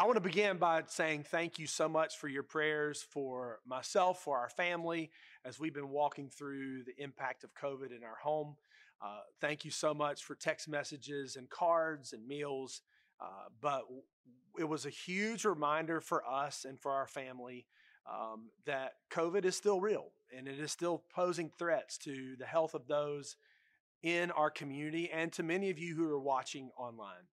I want to begin by saying thank you so much for your prayers for myself, for our family, as we've been walking through the impact of COVID in our home. Uh, thank you so much for text messages and cards and meals. Uh, but it was a huge reminder for us and for our family um, that COVID is still real and it is still posing threats to the health of those in our community and to many of you who are watching online.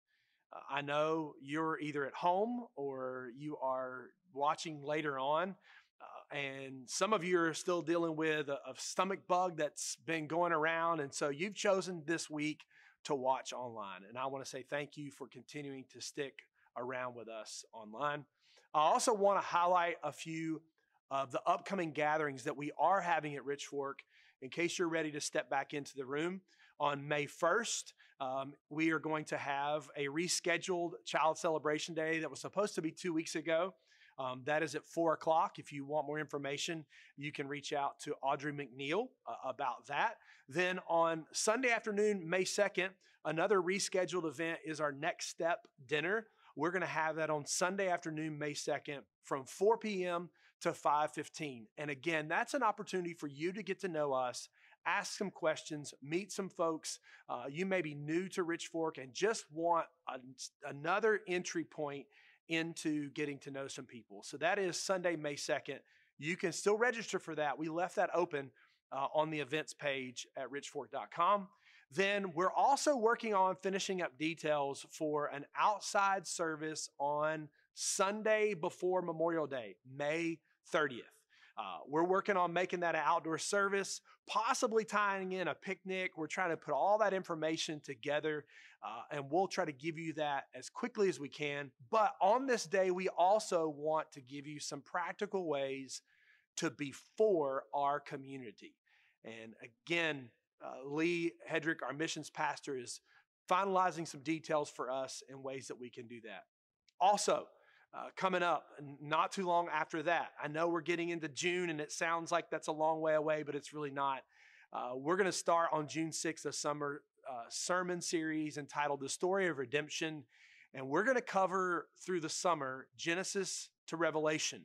Uh, I know you're either at home or you are watching later on. Uh, and some of you are still dealing with a, a, stomach bug that's been going around. And so you've chosen this week to watch online. And I want to say thank you for continuing to stick around with us online. I also want to highlight a few of the upcoming gatherings that we are having at Rich Fork in case you're ready to step back into the room. On May 1st, um, we are going to have a rescheduled child celebration day that was supposed to be two weeks ago. Um, that is at four o'clock. If you want more information, you can reach out to Audrey McNeil uh, about that. Then on Sunday afternoon, May 2nd, another rescheduled event is our Next Step dinner. We're going to have that on Sunday afternoon, May 2nd from 4 p.m. to 5:15. And again, that's an opportunity for you to get to know us ask some questions, meet some folks. Uh, you may be new to Rich Fork and just want a, another entry point into getting to know some people. So that is Sunday, May 2nd. You can still register for that. We left that open uh, on the events page at richfork.com. Then we're also working on finishing up details for an outside service on Sunday before Memorial Day, May 30th. Uh, we're working on making that an outdoor service, possibly tying in a picnic. We're trying to put all that information together, uh, and we'll try to give you that as quickly as we can. But on this day, we also want to give you some practical ways to be for our community. And again, uh, Lee Hedrick, our missions pastor, is finalizing some details for us in ways that we can do that. Also, uh, coming up not too long after that. I know we're getting into June and it sounds like that's a long way away, but it's really not. Uh, we're going to start on June 6th a summer uh, sermon series entitled The Story of Redemption. And we're going to cover through the summer Genesis to Revelation.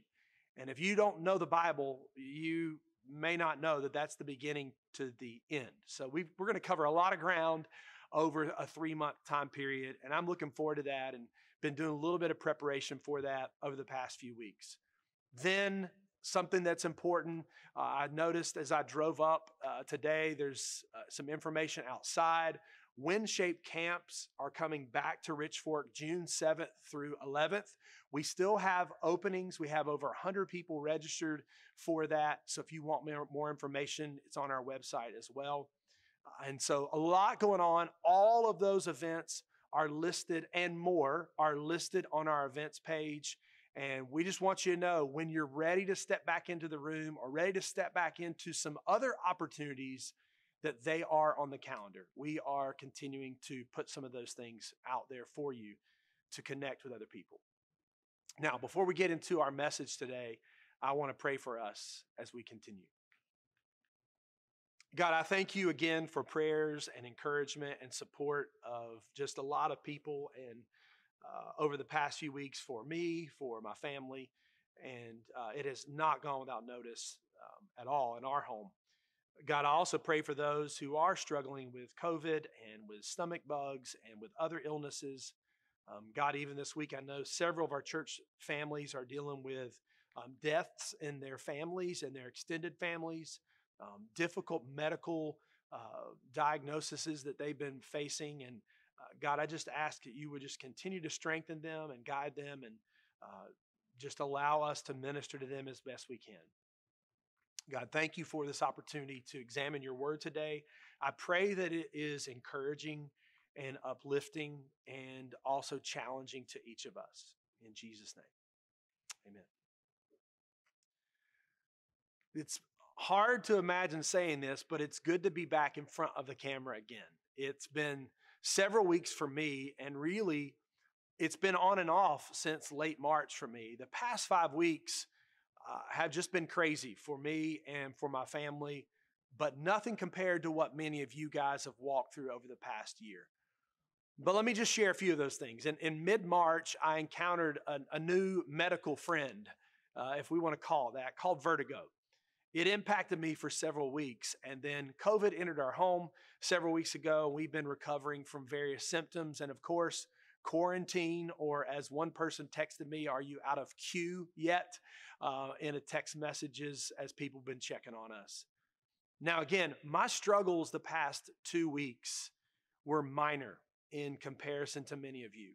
And if you don't know the Bible, you may not know that that's the beginning to the end. So we are going to cover a lot of ground over a three month time period. And I'm looking forward to that. And been doing a little bit of preparation for that over the past few weeks. Then, something that's important, uh, I noticed as I drove up uh, today, there's uh, some information outside. WinShape camps are coming back to Rich Fork June 7th through 11th. We still have openings. We have over 100 people registered for that. So if you want more, information, it's on our website as well. And so a lot going on. All of those events are listed and more are listed on our events page. And we just want you to know when you're ready to step back into the room or ready to step back into some other opportunities that they are on the calendar. We are continuing to put some of those things out there for you to connect with other people. Now, before we get into our message today, I want to pray for us as we continue. God, I thank you again for prayers and encouragement and support of just a lot of people and uh, over the past few weeks for me, for my family, and uh, it has not gone without notice um, at all in our home. God, I also pray for those who are struggling with COVID and with stomach bugs and with other illnesses. Um, God, even this week, I know several of our church families are dealing with um, deaths in their families and their extended families um, difficult medical uh, diagnoses that they've been facing. And uh, God, I just ask that you would just continue to strengthen them and guide them and uh, just allow us to minister to them as best we can. God, thank you for this opportunity to examine your word today. I pray that it is encouraging and uplifting and also challenging to each of us. In Jesus' name, amen. It's hard to imagine saying this, but it's good to be back in front of the camera again. It's been several weeks for me, and really, it's been on and off since late March for me. The past five weeks uh, have just been crazy for me and for my family, but nothing compared to what many of you guys have walked through over the past year. But let me just share a few of those things. In, in mid March, I encountered a, a, new medical friend, uh, if we want to call it that, called vertigo. It impacted me for several weeks. And then COVID entered our home several weeks ago. We've been recovering from various symptoms. And of course, quarantine, or as one person texted me, are you out of queue yet? Uh, in a text messages as people have been checking on us. Now, again, my struggles the past two weeks were minor in comparison to many of you.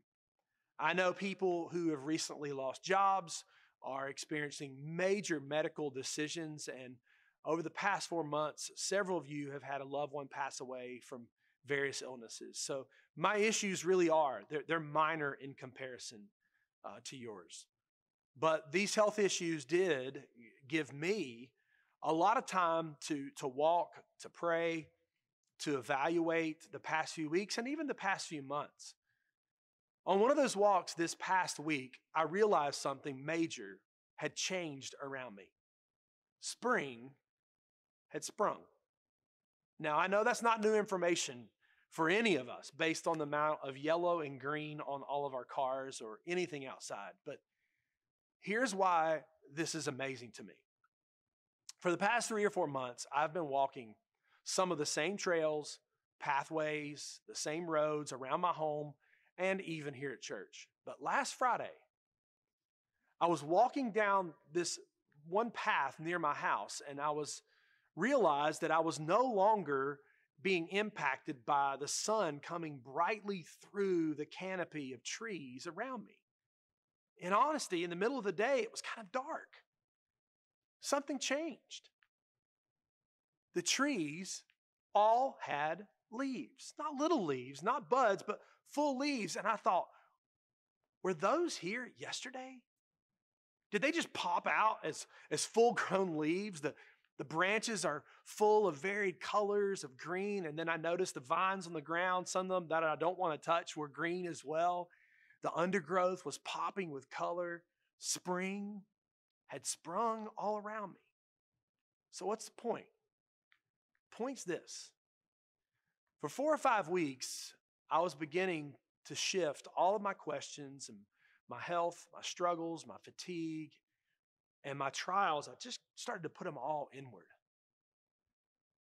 I know people who have recently lost jobs, are experiencing major medical decisions, and over the past four months, several of you have had a loved one pass away from various illnesses. So my issues really are, they're, they're minor in comparison uh, to yours. But these health issues did give me a lot of time to, to walk, to pray, to evaluate the past few weeks and even the past few months. On one of those walks this past week, I realized something major had changed around me. Spring had sprung. Now, I know that's not new information for any of us based on the amount of yellow and green on all of our cars or anything outside, but here's why this is amazing to me. For the past three or four months, I've been walking some of the same trails, pathways, the same roads around my home, and even here at church. But last Friday, I was walking down this one path near my house, and I was realized that I was no longer being impacted by the sun coming brightly through the canopy of trees around me. In honesty, in the middle of the day, it was kind of dark. Something changed. The trees all had leaves, not little leaves, not buds, but full leaves. And I thought, were those here yesterday? Did they just pop out as, as full grown leaves? The, the branches are full of varied colors of green. And then I noticed the vines on the ground, some of them that I don't want to touch were green as well. The undergrowth was popping with color. Spring had sprung all around me. So, what's the point? Point's this. For four or five weeks, I was beginning to shift all of my questions and my health, my struggles, my fatigue, and my trials. I just started to put them all inward.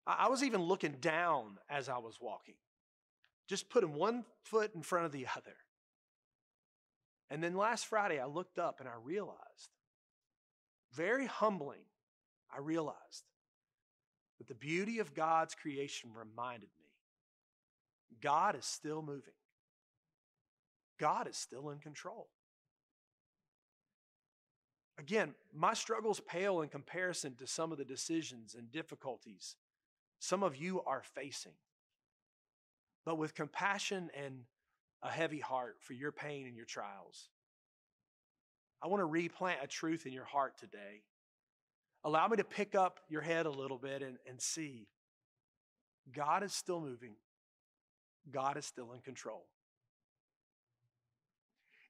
I was even looking down as I was walking, just putting one foot in front of the other. And then last Friday, I looked up and I realized, very humbling, I realized that the beauty of God's creation reminded God is still moving, God is still in control. Again, my struggles pale in comparison to some of the decisions and difficulties some of you are facing. But with compassion and a heavy heart for your pain and your trials, I want to replant a truth in your heart today. Allow me to pick up your head a little bit and, and see God is still moving, God is still in control.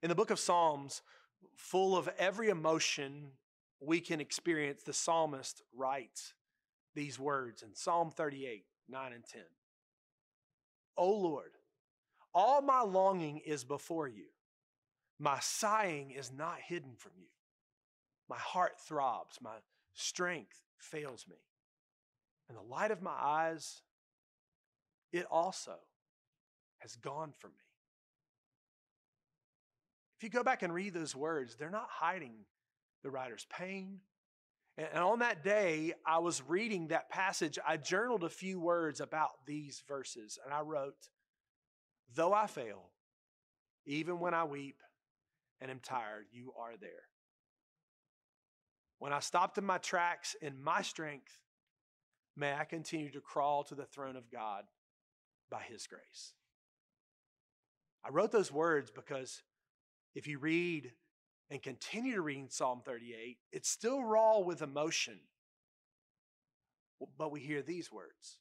In the book of Psalms, full of every emotion we can experience, the psalmist writes these words in Psalm 38 9 and 10. O Lord, all my longing is before you. My sighing is not hidden from you. My heart throbs, my strength fails me. And the light of my eyes, it also has gone from me. If you go back and read those words, they're not hiding the writer's pain. And on that day, I was reading that passage. I journaled a few words about these verses, and I wrote, Though I fail, even when I weep and am tired, you are there. When I stopped in my tracks in my strength, may I continue to crawl to the throne of God by His grace. I wrote those words because if you read and continue to read Psalm 38, it's still raw with emotion. But we hear these words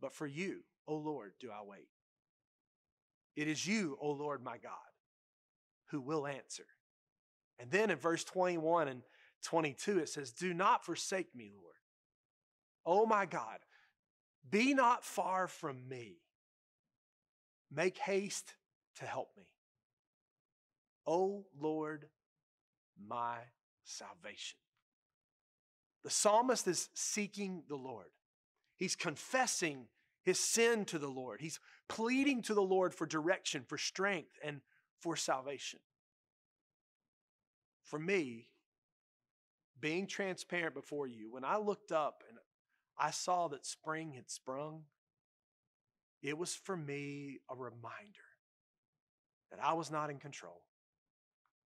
But for you, O Lord, do I wait. It is you, O Lord my God, who will answer. And then in verse 21 and 22, it says, Do not forsake me, Lord. Oh my God, be not far from me. Make haste to help me. O Lord, my salvation. The psalmist is seeking the Lord. He's confessing his sin to the Lord. He's pleading to the Lord for direction, for strength, and for salvation. For me, being transparent before you, when I looked up and I saw that spring had sprung, it was for me a reminder that I was not in control,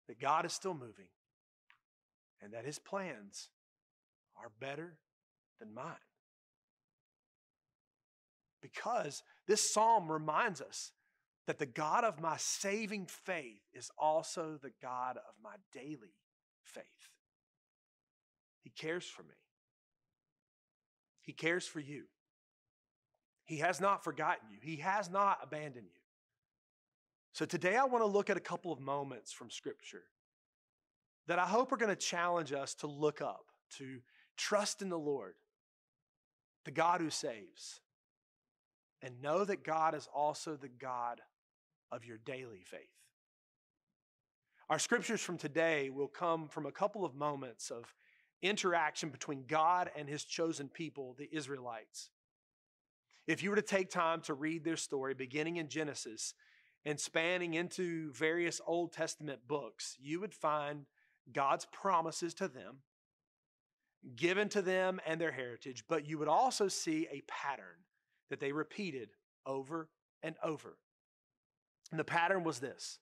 that God is still moving, and that his plans are better than mine. Because this psalm reminds us that the God of my saving faith is also the God of my daily faith. He cares for me, He cares for you. He has not forgotten you, He has not abandoned you. So today I want to look at a couple of moments from Scripture that I hope are going to challenge us to look up, to trust in the Lord, the God who saves, and know that God is also the God of your daily faith. Our scriptures from today will come from a couple of moments of interaction between God and his chosen people, the Israelites. If you were to take time to read their story, beginning in Genesis and spanning into various Old Testament books, you would find God's promises to them, given to them and their heritage, but you would also see a pattern that they repeated over and over. And the pattern was this.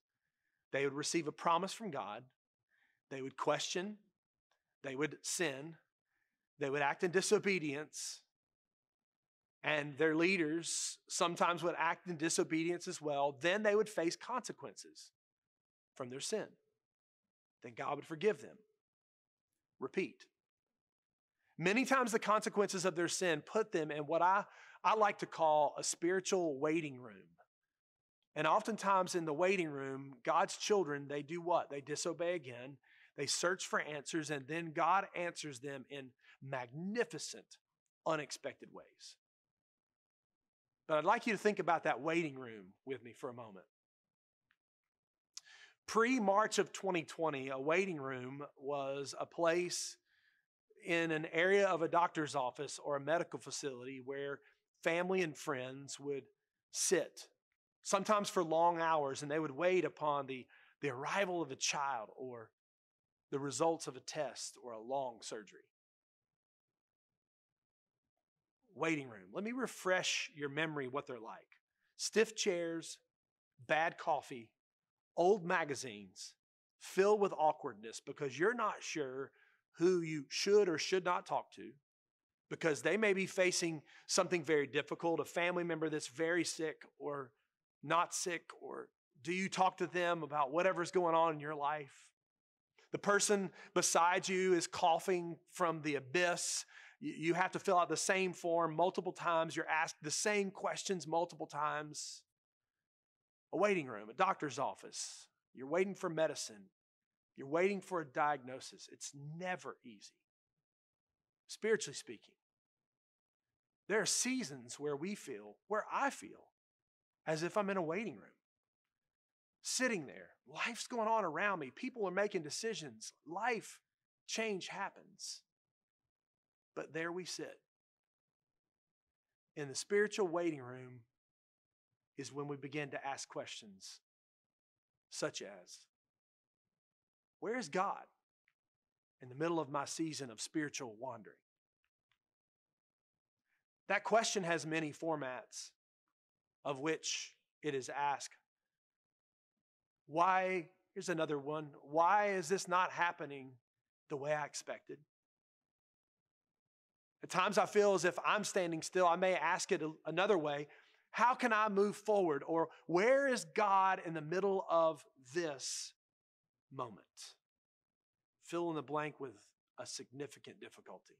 They would receive a promise from God, they would question, they would sin, they would act in disobedience, and their leaders sometimes would act in disobedience as well. Then they would face consequences from their sin. Then God would forgive them. Repeat. Many times the consequences of their sin put them in what I, I like to call a spiritual waiting room. And oftentimes in the waiting room, God's children, they do what? They disobey again. They search for answers, and then God answers them in magnificent, unexpected ways. But I'd like you to think about that waiting room with me for a moment. Pre March of 2020, a waiting room was a place in an area of a doctor's office or a medical facility where family and friends would sit, sometimes for long hours, and they would wait upon the, the arrival of a child or the results of a test or a long surgery. Waiting room. Let me refresh your memory what they're like stiff chairs, bad coffee, old magazines filled with awkwardness because you're not sure who you should or should not talk to because they may be facing something very difficult, a family member that's very sick or not sick, or do you talk to them about whatever's going on in your life? The person beside you is coughing from the abyss. You have to fill out the same form multiple times. You're asked the same questions multiple times. A waiting room, a doctor's office. You're waiting for medicine. You're waiting for a diagnosis. It's never easy, spiritually speaking. There are seasons where we feel, where I feel, as if I'm in a waiting room, sitting there. Life's going on around me. People are making decisions. Life change happens. But there we sit. In the spiritual waiting room is when we begin to ask questions such as where is God in the middle of my season of spiritual wandering? That question has many formats, of which it is asked. Why? Here's another one. Why is this not happening the way I expected? At times I feel as if I'm standing still. I may ask it another way. How can I move forward? Or where is God in the middle of this moment. Fill in the blank with a significant difficulty.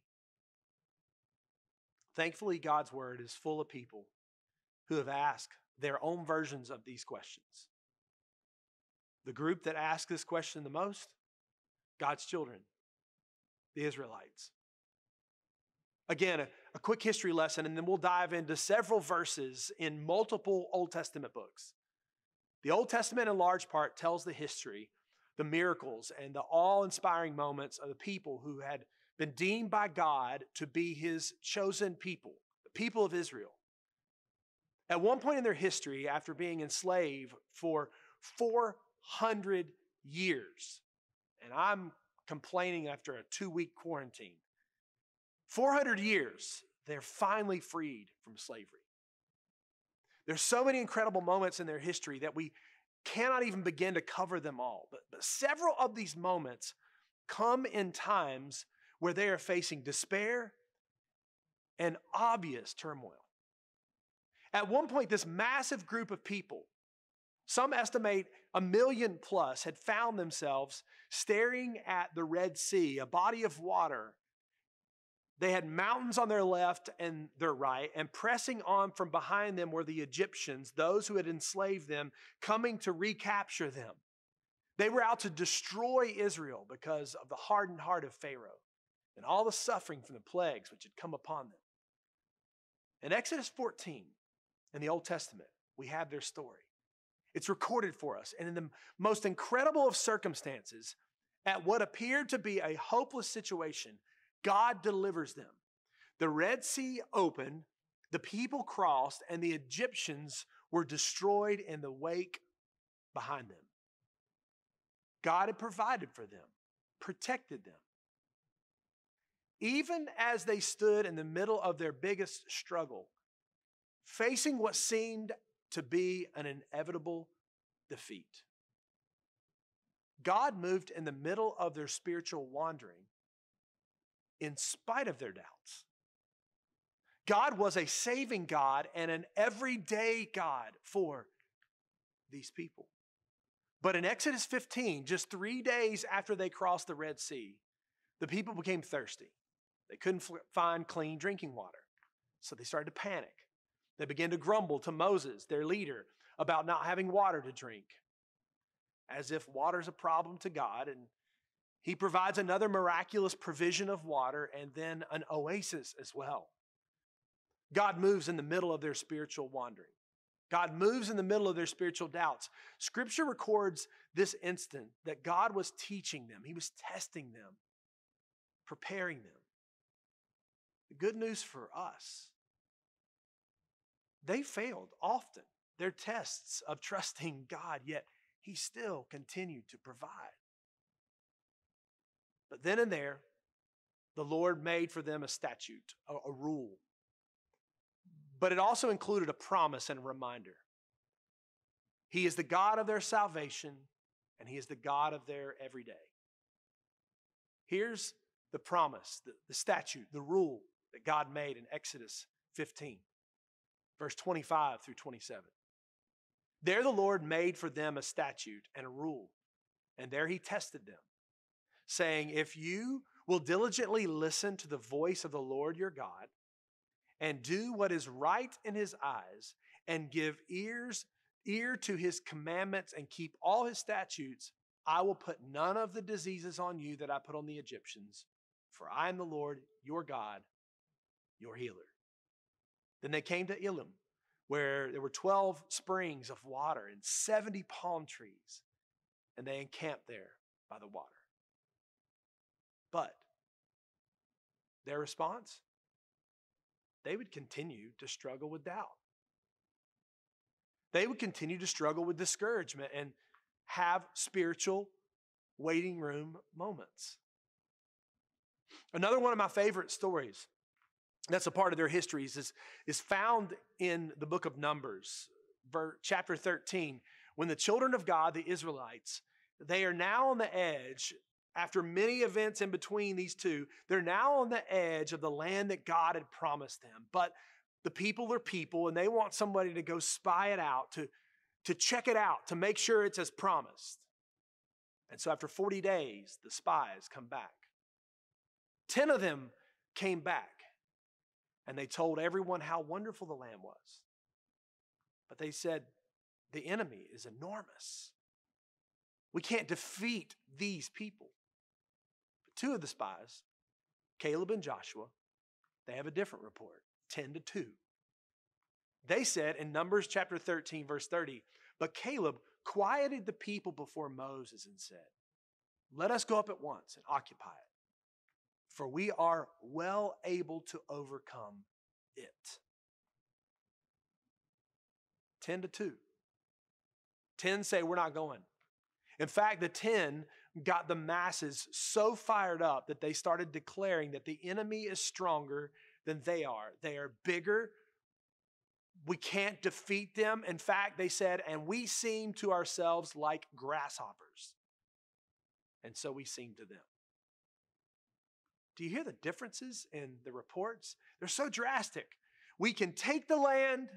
Thankfully, God's word is full of people who have asked their own versions of these questions. The group that asked this question the most God's children, the Israelites. Again, a, quick history lesson, and then we'll dive into several verses in multiple Old Testament books. The Old Testament, in large part, tells the history, the miracles, and the awe inspiring moments of the people who had been deemed by God to be his chosen people, the people of Israel. At one point in their history, after being enslaved for 400 years, and I'm complaining after a two week quarantine, 400 years, they're finally freed from slavery. There's so many incredible moments in their history that we cannot even begin to cover them all. But, but several of these moments come in times where they are facing despair and obvious turmoil. At one point, this massive group of people, some estimate a million plus, had found themselves staring at the Red Sea, a body of water. They had mountains on their left and their right, and pressing on from behind them were the Egyptians, those who had enslaved them, coming to recapture them. They were out to destroy Israel because of the hardened heart of Pharaoh and all the suffering from the plagues which had come upon them. In Exodus 14, in the Old Testament, we have their story. It's recorded for us. And in the most incredible of circumstances, at what appeared to be a hopeless situation, God delivers them. The Red Sea opened, the people crossed, and the Egyptians were destroyed in the wake behind them. God had provided for them, protected them. Even as they stood in the middle of their biggest struggle, facing what seemed to be an inevitable defeat. God moved in the middle of their spiritual wandering in spite of their doubts. God was a saving God and an everyday God for these people. But in Exodus 15, just three days after they crossed the Red Sea, the people became thirsty. They couldn't find clean drinking water. So they started to panic. They began to grumble to Moses, their leader, about not having water to drink, as if water's a problem to God. And he provides another miraculous provision of water and then an oasis as well. God moves in the middle of their spiritual wandering. God moves in the middle of their spiritual doubts. Scripture records this instant that God was teaching them, He was testing them, preparing them. The good news for us they failed often their tests of trusting God, yet He still continued to provide. But then and there, the Lord made for them a statute, a, a rule. But it also included a promise and a reminder. He is the God of their salvation, and He is the God of their everyday. Here's the promise, the, the statute, the rule that God made in Exodus 15 verse 25 through 27. There the Lord made for them a statute and a rule, and there he tested them, saying, If you will diligently listen to the voice of the Lord your God, and do what is right in his eyes, and give ears ear to his commandments and keep all his statutes, I will put none of the diseases on you that I put on the Egyptians, for I am the Lord your God, your healer. Then they came to Elim, where there were 12 springs of water and 70 palm trees, and they encamped there by the water. But their response? They would continue to struggle with doubt. They would continue to struggle with discouragement and have spiritual waiting room moments. Another one of my favorite stories that's a part of their histories is, is found in the book of Numbers, chapter 13, when the children of God, the Israelites, they are now on the edge after many events in between these two, they're now on the edge of the land that God had promised them. But the people are people and they want somebody to go spy it out, to, to check it out, to make sure it's as promised. And so after 40 days, the spies come back. 10 of them came back and they told everyone how wonderful the land was. But they said, the enemy is enormous. We can't defeat these people. Two of the spies, Caleb and Joshua, They have a different report 10 to 2. They said in Numbers chapter 13, verse 30, but Caleb quieted the people before Moses and said, Let us go up at once and occupy it, for we are well able to overcome it. 10 to 2. 10 say, We're not going. In fact, the 10 got the masses so fired up that they started declaring that the enemy is stronger than they are. They are bigger. We can't defeat them. In fact, they said, and we seem to ourselves like grasshoppers. And so we seem to them. Do you hear the differences in the reports? They're so drastic. We can take the land,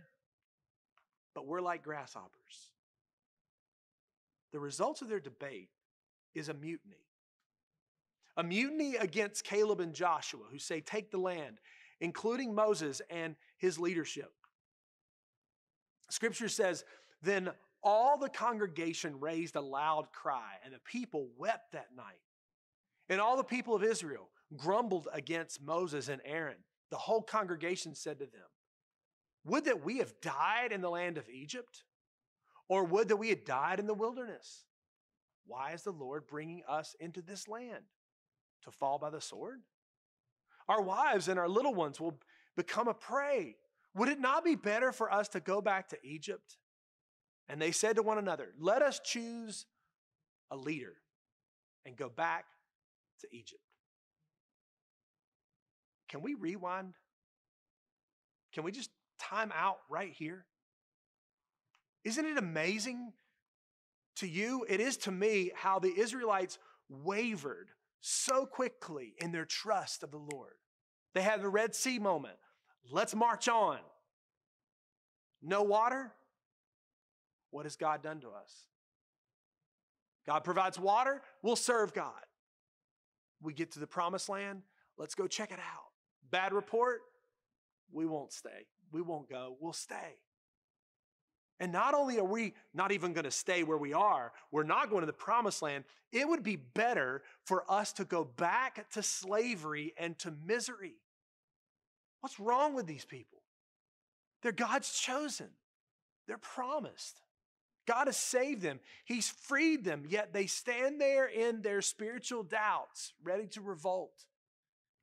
but we're like grasshoppers. The results of their debate is a mutiny. A mutiny against Caleb and Joshua, who say, Take the land, including Moses and his leadership. Scripture says, Then all the congregation raised a loud cry, and the people wept that night. And all the people of Israel grumbled against Moses and Aaron. The whole congregation said to them, Would that we have died in the land of Egypt, or would that we had died in the wilderness? Why is the Lord bringing us into this land? To fall by the sword? Our wives and our little ones will become a prey. Would it not be better for us to go back to Egypt? And they said to one another, Let us choose a leader and go back to Egypt. Can we rewind? Can we just time out right here? Isn't it amazing to you, it is to me, how the Israelites wavered so quickly in their trust of the Lord. They had the Red Sea moment. Let's march on. No water? What has God done to us? God provides water, we'll serve God. We get to the promised land, let's go check it out. Bad report, we won't stay. We won't go, we'll stay. And not only are we not even going to stay where we are, we're not going to the promised land, it would be better for us to go back to slavery and to misery. What's wrong with these people? They're God's chosen, they're promised. God has saved them. He's freed them, yet they stand there in their spiritual doubts, ready to revolt,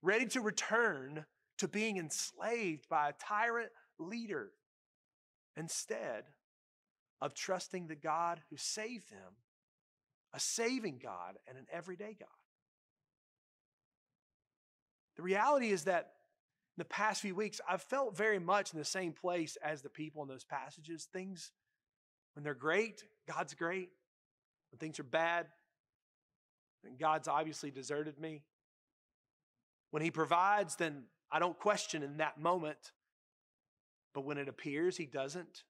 ready to return to being enslaved by a tyrant leader. Instead, of trusting the God who saved them, a saving God and an everyday God. The reality is that in the past few weeks, I've felt very much in the same place as the people in those passages. Things, when they're great, God's great. When things are bad, then God's obviously deserted me. When He provides, then I don't question in that moment. But when it appears He doesn't,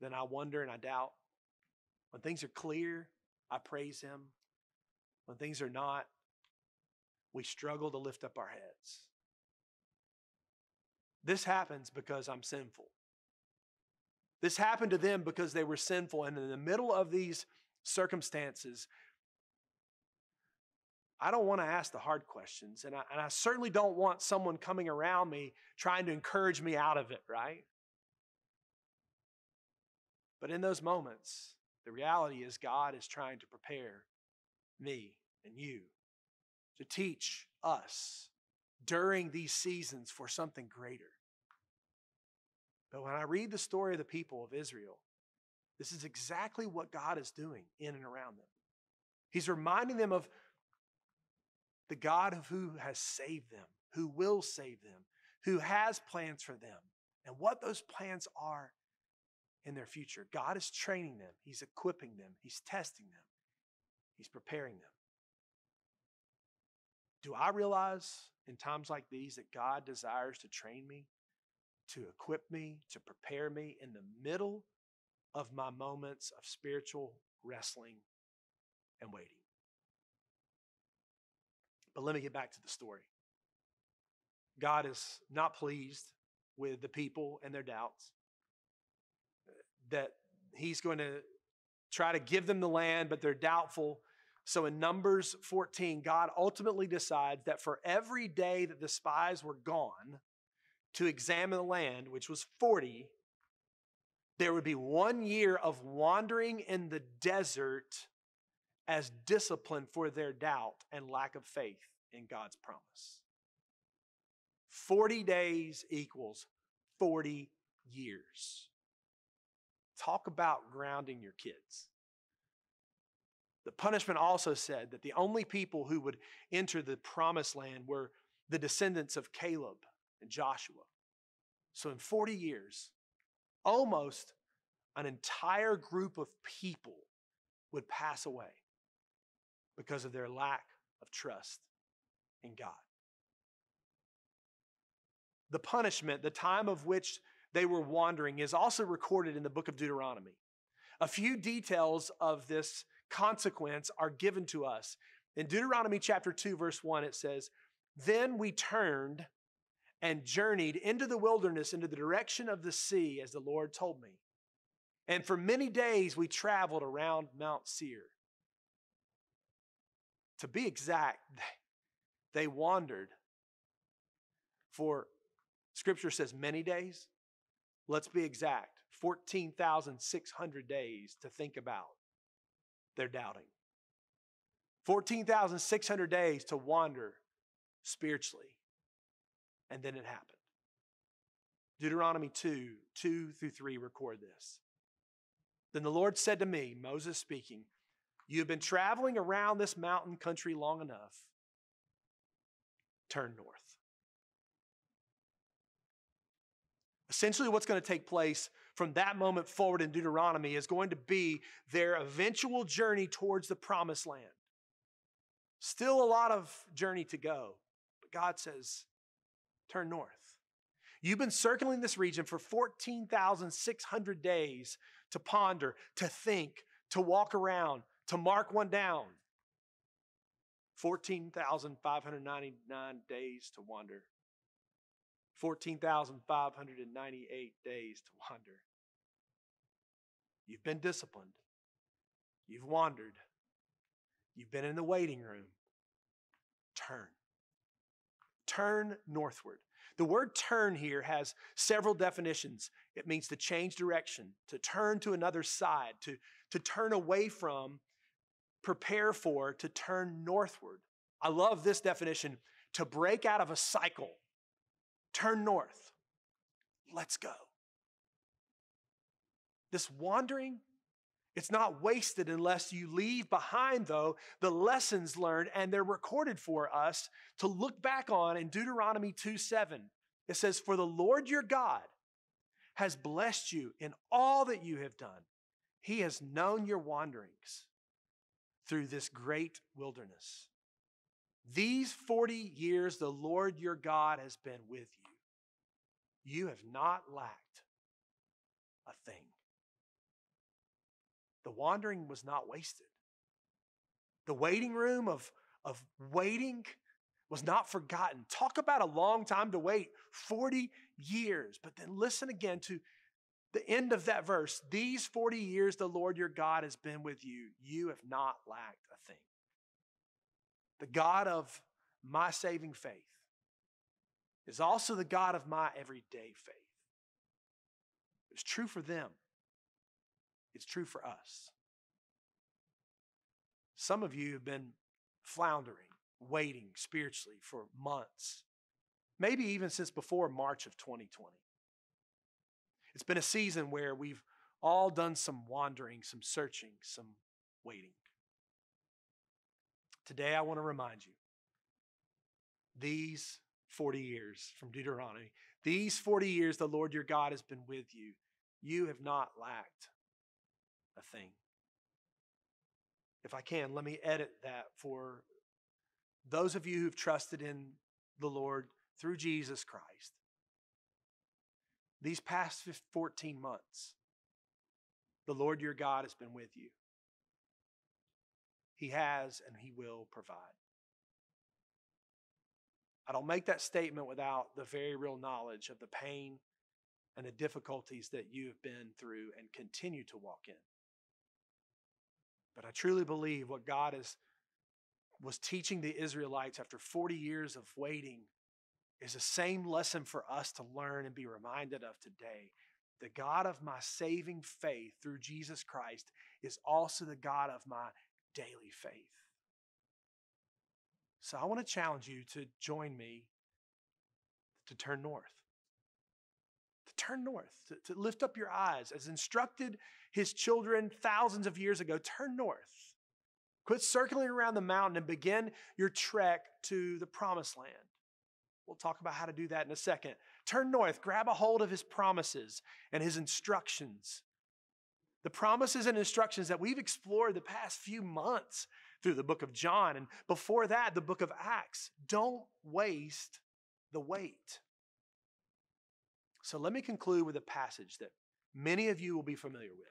then I wonder and I doubt. When things are clear, I praise Him. When things are not, we struggle to lift up our heads. This happens because I'm sinful. This happened to them because they were sinful. And in the middle of these circumstances, I don't want to ask the hard questions. And I, and I certainly don't want someone coming around me trying to encourage me out of it, right? But in those moments, the reality is God is trying to prepare me and you to teach us during these seasons for something greater. But when I read the story of the people of Israel, this is exactly what God is doing in and around them. He's reminding them of the God of who has saved them, who will save them, who has plans for them, and what those plans are in their future. God is training them, He's equipping them, He's testing them, He's preparing them. Do I realize in times like these that God desires to train me, to equip me, to prepare me in the middle of my moments of spiritual wrestling and waiting? But let me get back to the story. God is not pleased with the people and their doubts that he's going to try to give them the land, but they're doubtful. So in Numbers 14, God ultimately decides that for every day that the spies were gone to examine the land, which was 40, there would be one year of wandering in the desert as discipline for their doubt and lack of faith in God's promise. 40 days equals 40 years. Talk about grounding your kids. The punishment also said that the only people who would enter the promised land were the descendants of Caleb and Joshua. So, in 40 years, almost an entire group of people would pass away because of their lack of trust in God. The punishment, the time of which they were wandering, is also recorded in the book of Deuteronomy. A few details of this consequence are given to us. In Deuteronomy chapter 2, verse 1, it says, Then we turned and journeyed into the wilderness, into the direction of the sea, as the Lord told me. And for many days we traveled around Mount Seir. To be exact, they wandered for, scripture says, many days. Let's be exact 14,600 days to think about their doubting. 14,600 days to wander spiritually. And then it happened. Deuteronomy 2 2 through 3 record this. Then the Lord said to me, Moses speaking, You have been traveling around this mountain country long enough. Turn north. Essentially, what's going to take place from that moment forward in Deuteronomy is going to be their eventual journey towards the promised land. Still a lot of journey to go, but God says, turn north. You've been circling this region for 14,600 days to ponder, to think, to walk around, to mark one down. 14,599 days to wander. 14,598 days to wander. You've been disciplined. You've wandered. You've been in the waiting room. Turn. Turn northward. The word turn here has several definitions. It means to change direction, to turn to another side, to, to turn away from, prepare for, to turn northward. I love this definition to break out of a cycle, turn north. Let's go. This wandering, it's not wasted unless you leave behind, though, the lessons learned, and they're recorded for us to look back on in Deuteronomy 2 7. It says, For the Lord your God has blessed you in all that you have done. He has known your wanderings through this great wilderness. These 40 years, the Lord your God has been with you. You have not lacked a thing. The wandering was not wasted. The waiting room of, of waiting was not forgotten. Talk about a long time to wait 40 years. But then listen again to the end of that verse. These 40 years the Lord your God has been with you. You have not lacked a thing. The God of my saving faith is also the God of my everyday faith. It's true for them. It's true for us. Some of you have been floundering, waiting spiritually for months, maybe even since before March of 2020. It's been a season where we've all done some wandering, some searching, some waiting. Today, I want to remind you these 40 years from Deuteronomy, these 40 years the Lord your God has been with you. You have not lacked a thing. If I can, let me edit that for those of you who've trusted in the Lord through Jesus Christ. These past 14 months, the Lord your God has been with you. He has and He will provide. I don't make that statement without the very real knowledge of the pain and the difficulties that you have been through and continue to walk in. But I truly believe what God has was teaching the Israelites after 40 years of waiting is the same lesson for us to learn and be reminded of today. The God of my saving faith through Jesus Christ is also the God of my daily faith. So I want to challenge you to join me to turn north. To turn north, to, to lift up your eyes as instructed his children thousands of years ago. Turn north. Quit circling around the mountain and begin your trek to the promised land. We'll talk about how to do that in a second. Turn north, grab a hold of his promises and his instructions. The promises and instructions that we've explored the past few months through the book of John and before that, the book of Acts. Don't waste the wait. So let me conclude with a passage that many of you will be familiar with.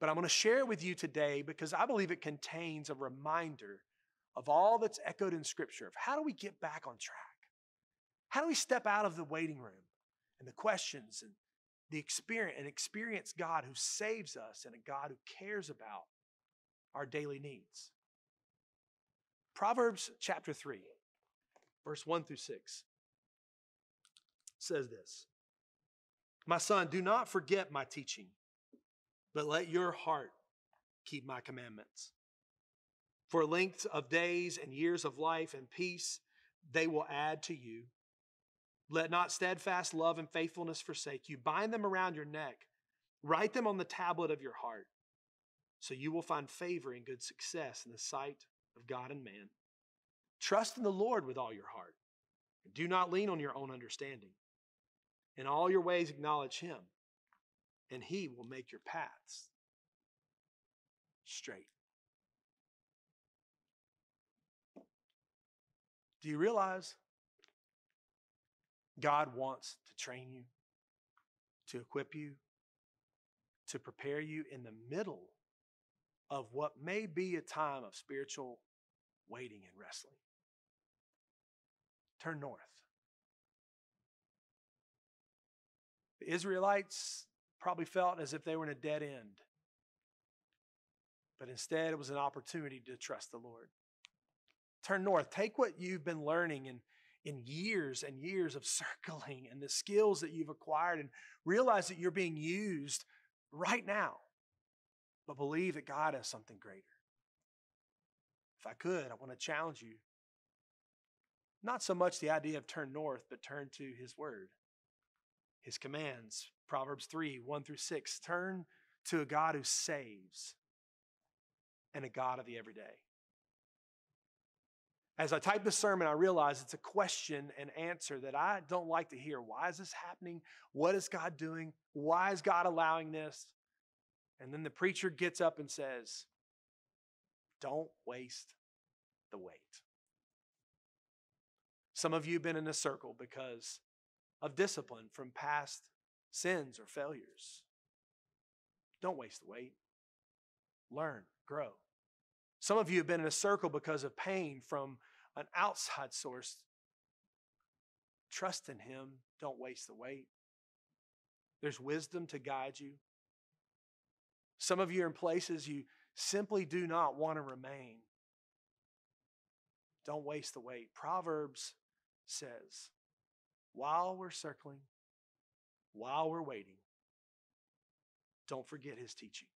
But I'm going to share it with you today because I believe it contains a reminder of all that's echoed in Scripture of how do we get back on track? How do we step out of the waiting room and the questions and the experience and experience God who saves us and a God who cares about our daily needs? Proverbs chapter 3, verse 1 through 6 says this My son, do not forget my teaching, but let your heart keep my commandments. For length of days and years of life and peace they will add to you. Let not steadfast love and faithfulness forsake you. Bind them around your neck. Write them on the tablet of your heart, so you will find favor and good success in the sight of God and man. Trust in the Lord with all your heart. And do not lean on your own understanding. In all your ways, acknowledge Him, and He will make your paths straight. Do you realize God wants to train you, to equip you, to prepare you in the middle of what may be a time of spiritual waiting and wrestling? Turn north. The Israelites probably felt as if they were in a dead end. But instead, it was an opportunity to trust the Lord. Turn north. Take what you've been learning in, in years and years of circling and the skills that you've acquired and realize that you're being used right now. But believe that God has something greater. If I could, I want to challenge you. Not so much the idea of turn north, but turn to His Word, His commands. Proverbs 3 1 through 6. Turn to a God who saves and a God of the everyday. As I type this sermon, I realize it's a question and answer that I don't like to hear. Why is this happening? What is God doing? Why is God allowing this? And then the preacher gets up and says, Don't waste the wait. Some of you have been in a circle because of discipline from past sins or failures. Don't waste the wait. Learn, grow. Some of you have been in a circle because of pain from an outside source. Trust in Him. Don't waste the wait. There's wisdom to guide you. Some of you are in places you simply do not want to remain. Don't waste the wait. Proverbs says, while we're circling, while we're waiting, don't forget his teaching.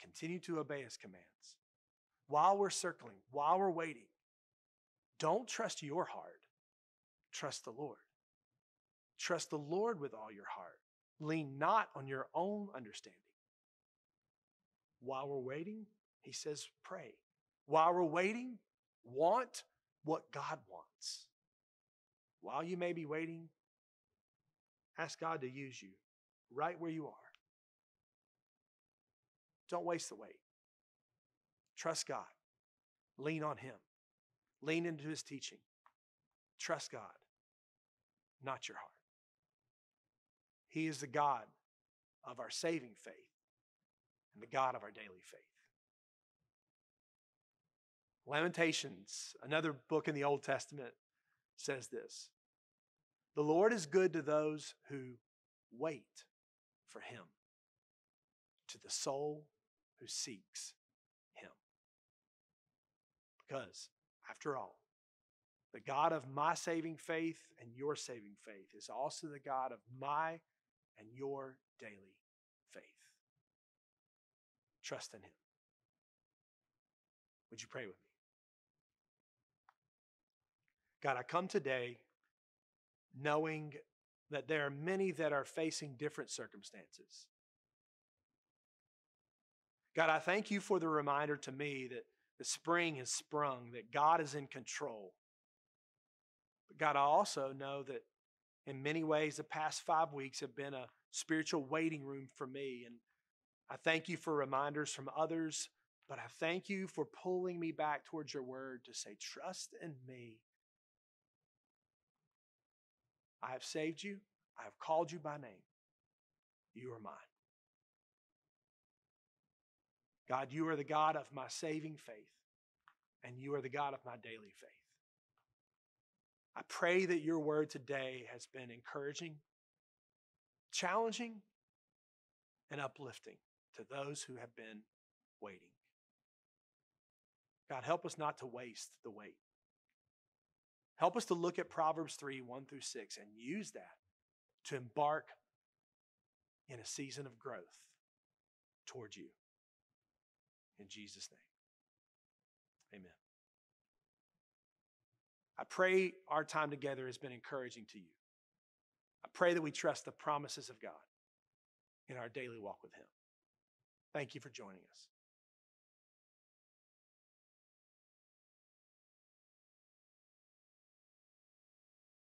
Continue to obey his commands. While we're circling, while we're waiting, don't trust your heart. Trust the Lord. Trust the Lord with all your heart. Lean not on your own understanding. While we're waiting, he says, pray. While we're waiting, want what God wants. While you may be waiting, ask God to use you right where you are. Don't waste the wait. Trust God. Lean on Him. Lean into His teaching. Trust God, not your heart. He is the God of our saving faith and the God of our daily faith. Lamentations, another book in the Old Testament, says this The Lord is good to those who wait for Him, to the soul who seeks Him. Because, after all, the God of my saving faith and your saving faith is also the God of my and your daily faith. Trust in Him. Would you pray with me? God, I come today knowing that there are many that are facing different circumstances. God, I thank you for the reminder to me that the spring has sprung, that God is in control. But God, I also know that in many ways the past five weeks have been a spiritual waiting room for me. And I thank you for reminders from others, but I thank you for pulling me back towards your word to say, trust in me I have saved you. I have called you by name. You are mine. God, you are the God of my saving faith, and you are the God of my daily faith. I pray that your word today has been encouraging, challenging, and uplifting to those who have been waiting. God, help us not to waste the wait. Help us to look at Proverbs 3 1 through 6 and use that to embark in a season of growth towards you. In Jesus' name, amen. I pray our time together has been encouraging to you. I pray that we trust the promises of God in our daily walk with Him. Thank you for joining us.